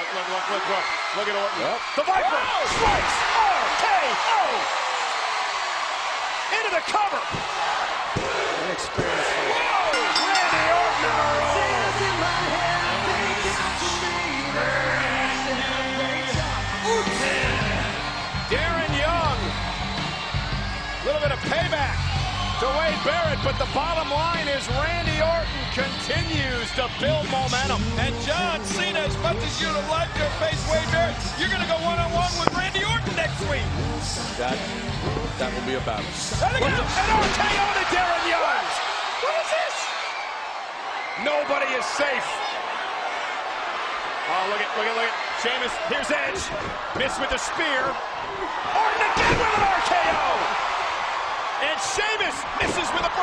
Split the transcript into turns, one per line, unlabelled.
Look, look, look, look, look. Look at Orton.
Yep.
The Viper strikes RKO into the cover.
Inexperienced.
Randy Orton in a row. Darren Young. A little bit of payback to Wade Barrett, but the bottom line is Randy Orton continues to build momentum.
And John Cena, as much as you'd have liked to face Wade Barrett, you're going to go one-on-one with Randy Orton next week.
That, that will be a battle.
And again, an RKO to Darren Young. What is this? Nobody is safe. Oh, look at, look at, look at. Sheamus, here's Edge. Miss with the spear. Orton again with an RKO. And Sheamus misses with a